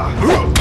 Ah!